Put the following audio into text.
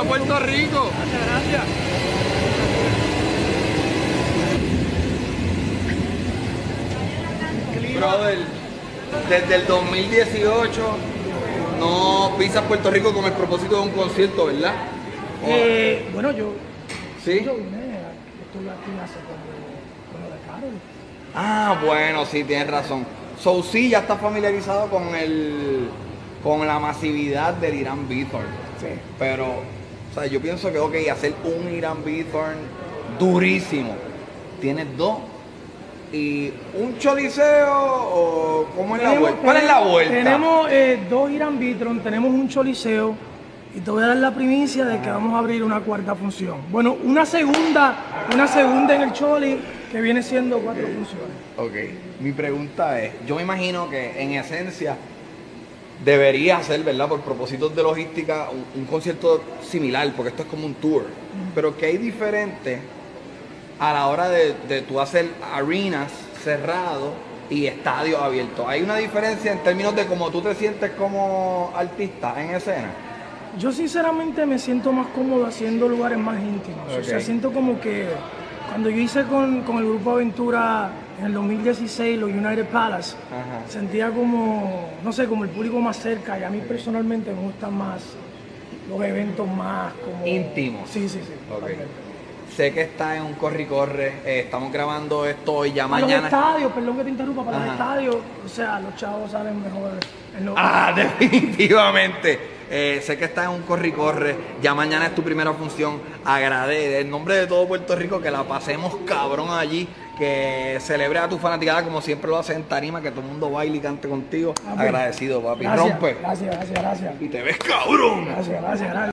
Puerto Rico. Muchas gracias. Brother, desde el 2018 no pisas Puerto Rico con el propósito de un concierto, ¿verdad? Eh, bueno, yo, ¿Sí? yo vine, estuve aquí hace cuando, cuando de Carol. Ah, bueno, sí, tienes razón. So, sí, ya está familiarizado con el con la masividad del Irán Beathorn. Sí. Pero, o sea, yo pienso que, ok, hacer un Irán Beathorn durísimo. Tienes dos. ¿Y un choliseo o cómo es la vuelta? ¿Cuál es la vuelta? Tenemos eh, dos Irán Vitron, tenemos un choliseo y te voy a dar la primicia de que vamos a abrir una cuarta función. Bueno, una segunda, una segunda en el choli que viene siendo cuatro funciones. Ok, mi pregunta es, yo me imagino que en esencia debería ser, ¿verdad? Por propósitos de logística, un, un concierto similar, porque esto es como un tour. Pero que hay diferente a la hora de, de tú hacer arenas cerrados y estadios abiertos. ¿Hay una diferencia en términos de cómo tú te sientes como artista en escena? Yo sinceramente me siento más cómodo haciendo lugares más íntimos. O sea, siento como que cuando yo hice con, con el grupo Aventura en el 2016 los United Palace, Ajá. sentía como, no sé, como el público más cerca y a mí personalmente me gustan más los eventos más como... Íntimos. Sí, sí, sí. Ok. totalmente. Sé que está en un corre y corre, eh, estamos grabando esto hoy, ya Para los mañana. estadios, perdón que te interrumpa, para Ajá. los estadios, o sea, los chavos salen mejor en los... Ah, definitivamente. Eh, sé que estás en un corre y corre. Ya mañana es tu primera función. Agradece en nombre de todo Puerto Rico que la pasemos cabrón allí. Que celebre a tu fanaticada como siempre lo hace en Tarima. Que todo el mundo baile y cante contigo. Agradecido, papi. Gracias, Rompe. Gracias, gracias, gracias. Y te ves cabrón. Gracias, gracias, gracias.